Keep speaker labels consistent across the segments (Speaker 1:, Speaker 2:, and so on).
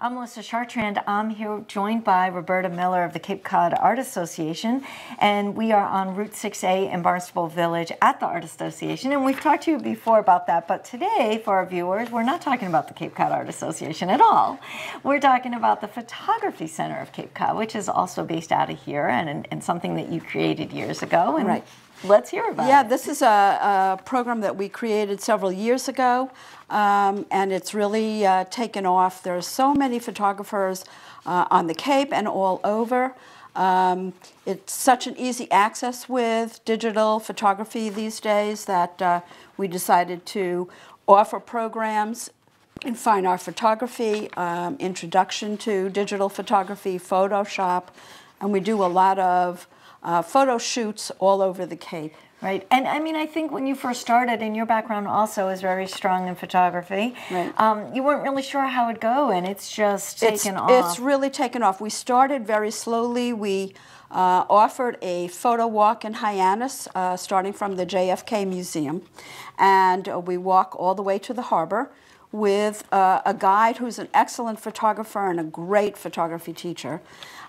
Speaker 1: I'm Melissa Chartrand. I'm here joined by Roberta Miller of the Cape Cod Art Association, and we are on Route 6A in Barnstable Village at the Art Association. And we've talked to you before about that, but today, for our viewers, we're not talking about the Cape Cod Art Association at all. We're talking about the Photography Center of Cape Cod, which is also based out of here and, and something that you created years ago. And
Speaker 2: right.
Speaker 1: Let's hear about
Speaker 2: yeah,
Speaker 1: it.
Speaker 2: Yeah, this is a, a, program that we created several years ago, um, and it's really uh, taken off. There are so many photographers uh, on the Cape and all over. Um, it's such an easy access with digital photography these days that uh, we decided to offer programs in fine art photography, um, introduction to digital photography, Photoshop, and we do a lot of uh, photo shoots all over the Cape.
Speaker 1: Right, and I mean, I think when you first started, and your background also is very strong in photography,
Speaker 2: right.
Speaker 1: um, you weren't really sure how it'd go, and it's just taken
Speaker 2: it's,
Speaker 1: off.
Speaker 2: It's really taken off. We started very slowly. We uh, offered a photo walk in Hyannis, uh, starting from the JFK Museum, and uh, we walk all the way to the harbor with uh, a guide who's an excellent photographer and a great photography teacher.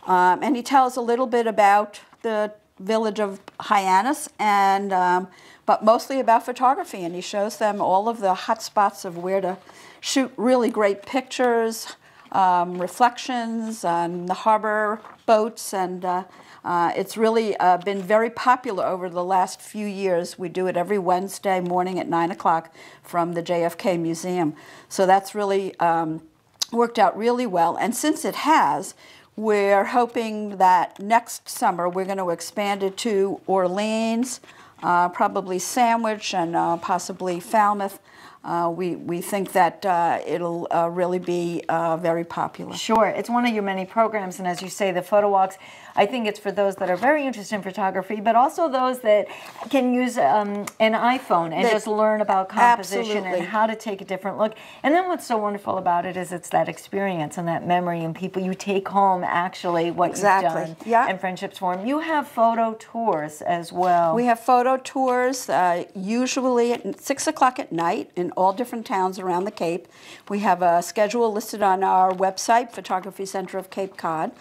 Speaker 2: Um, and he tells a little bit about the village of Hyannis, and um, but mostly about photography. And he shows them all of the hot spots of where to shoot really great pictures, um, reflections on the harbor boats, and uh, uh, it's really uh, been very popular over the last few years. We do it every Wednesday morning at 9 o'clock from the JFK Museum. So that's really um, worked out really well. And since it has, we're hoping that next summer we're going to expand it to Orleans, uh, probably Sandwich, and uh, possibly Falmouth. Uh, we, we think that uh, it'll uh, really be uh, very popular.
Speaker 1: Sure, it's one of your many programs, and as you say, the photo walks. I think it's for those that are very interested in photography, but also those that can use um, an iPhone and just learn about composition
Speaker 2: absolutely.
Speaker 1: and how to take a different look. And then what's so wonderful about it is it's that experience and that memory, and people you take home actually what
Speaker 2: exactly.
Speaker 1: you've done
Speaker 2: yeah.
Speaker 1: and friendships form. You have photo tours as well.
Speaker 2: We have photo tours, uh, usually at six o'clock at night in all different towns around the Cape. We have a schedule listed on our website, Photography Center of Cape Cod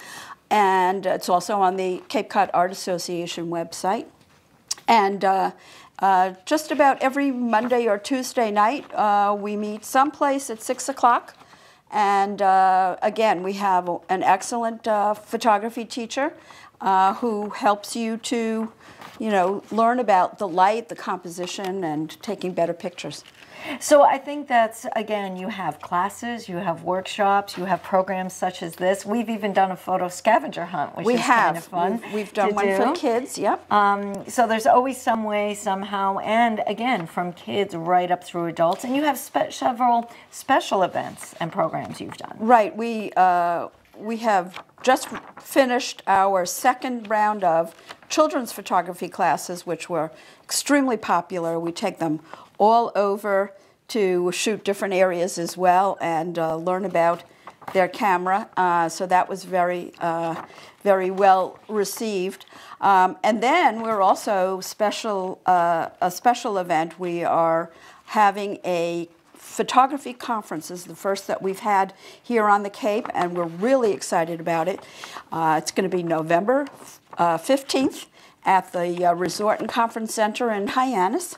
Speaker 2: and it's also on the Cape Cod Art Association website. And uh, uh, just about every Monday or Tuesday night, uh, we meet someplace at 6 o'clock. And uh, again, we have an excellent uh, photography teacher uh, who helps you to, you know, learn about the light, the composition, and taking better pictures.
Speaker 1: So I think that's again, you have classes, you have workshops, you have programs such as this. We've even done a photo scavenger hunt, which
Speaker 2: we
Speaker 1: is
Speaker 2: have.
Speaker 1: kind of fun.
Speaker 2: We've, we've done one
Speaker 1: do.
Speaker 2: for kids. Yep.
Speaker 1: Um, so there's always some way, somehow, and again, from kids right up through adults. And you have spe several special events and programs you've done.
Speaker 2: Right. We uh, we have just finished our second round of children's photography classes, which were extremely popular. We take them all over to shoot different areas as well and uh, learn about their camera. Uh, so that was very, uh, very well received. Um, and then we're also special, uh, a special event. We are having a photography conference is the first that we've had here on the Cape, and we're really excited about it. Uh, it's going to be November uh, 15th at the uh, Resort and Conference Center in Hyannis.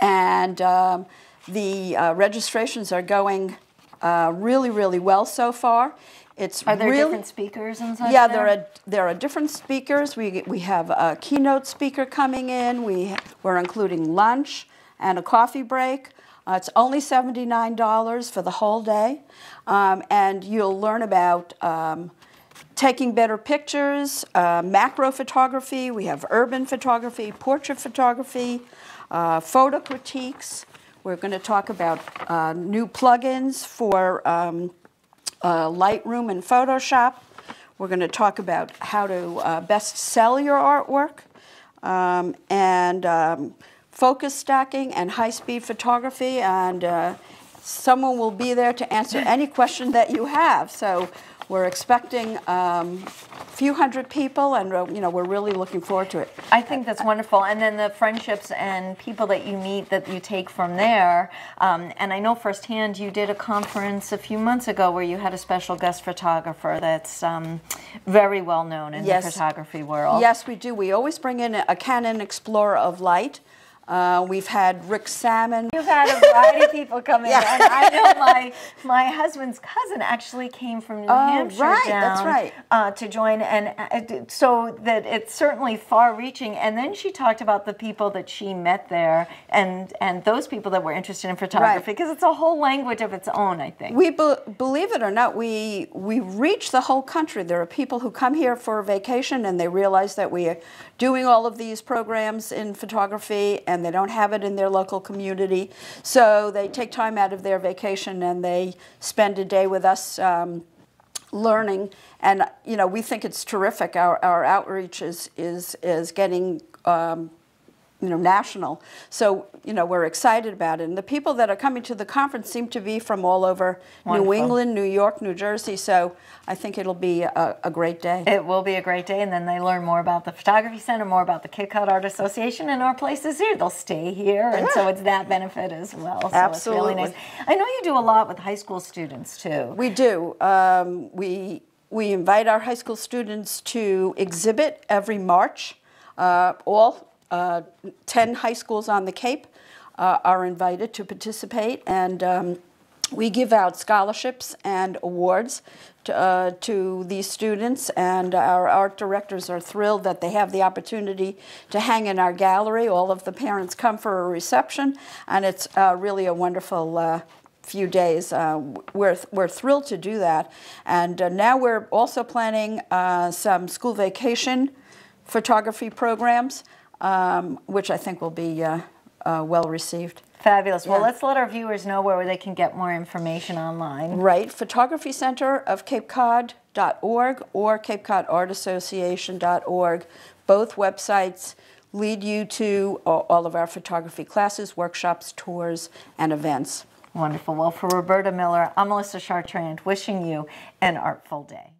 Speaker 2: And um, the uh, registrations are going uh, really, really well so far.
Speaker 1: It's are there
Speaker 2: really,
Speaker 1: different speakers and such?
Speaker 2: Yeah,
Speaker 1: there?
Speaker 2: there are there are different speakers. We we have a keynote speaker coming in. We we're including lunch and a coffee break. Uh, it's only seventy nine dollars for the whole day, um, and you'll learn about. Um, taking better pictures, uh, macro photography, we have urban photography, portrait photography, uh, photo critiques. We're going to talk about uh, new plugins for um, uh, Lightroom and Photoshop. We're going to talk about how to uh, best sell your artwork um, and um, focus stacking and high-speed photography. And uh, someone will be there to answer any question that you have. So we're expecting um, few hundred people, and uh, you know we're really looking forward to it.
Speaker 1: I think that's wonderful. And then the friendships and people that you meet that you take from there. Um, and I know firsthand you did a conference a few months ago where you had a special guest photographer that's um, very well known in
Speaker 2: Yes.
Speaker 1: the photography world.
Speaker 2: Yes, we do. We always bring in a Canon Explorer of Light. Uh, we've had Rick Sammon.
Speaker 1: You've had a variety of people come in,
Speaker 2: Yeah.
Speaker 1: and I know my my husband's cousin actually came from New
Speaker 2: Oh,
Speaker 1: Hampshire
Speaker 2: right,
Speaker 1: down
Speaker 2: that's right.
Speaker 1: uh, to join, and uh, so that it's certainly far-reaching. And then she talked about the people that she met there, and and those people that were interested in photography, because it's a whole language of its own. I think.
Speaker 2: We be- believe it or not, we we reach the whole country. There are people who come here for a vacation and they realize that we are doing all of these programs in photography and they don't have it in their local community. So they take time out of their vacation and they spend a day with us. Um, learning and you know we think it's terrific our, our outreach is is is getting um, you know national so you know we're excited about it and the people that are coming to the conference seem to be from all over new england new york new jersey so i think it'll be a, a great day
Speaker 1: It will be a great day, and then they learn more about the Photography Center, more about the Cape Cod Art Association, and our places here. They'll stay here, and so it's that benefit as well. So It's really nice.
Speaker 2: Absolutely.
Speaker 1: I know you do a lot with high school students too.
Speaker 2: We do. Um, we we invite our high school students to exhibit every March. Uh, all uh, ten high schools on the Cape uh, are invited to participate, and um, we give out scholarships and awards to, uh, to these students. And our art directors are thrilled that they have the opportunity to hang in our gallery. All of the parents come for a reception, and it's uh, really a wonderful. Uh, few days. Uh, we're, we're thrilled to do that. And uh, now we're also planning uh, some school vacation photography programs, um, which I think will be uh, uh, well received.
Speaker 1: Fabulous. Well,
Speaker 2: Yeah.
Speaker 1: let's let our viewers know where they can get more information online.
Speaker 2: Right, Photography Center of Cape Cod.org or Cape Cod Art Association.org. Both websites lead you to all of our photography classes, workshops, tours, and events.
Speaker 1: Wonderful. Well, for Roberta Miller, I'm Melissa Chartrand, wishing you an artful day.